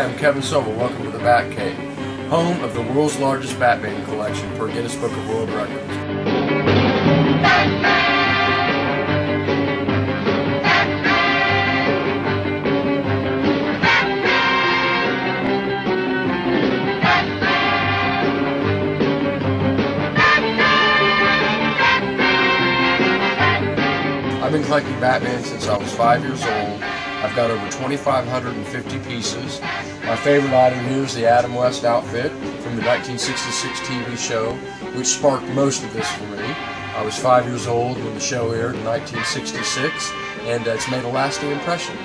Hi, I'm Kevin Silva. Welcome to the Bat Cave, home of the world's largest Batman collection per Guinness Book of World Records. I've been collecting Batman since I was five years old. I've got over 2,550 pieces. My favorite item here is the Adam West outfit from the 1966 TV show, which sparked most of this for me. I was five years old when the show aired in 1966, and it's made a lasting impression.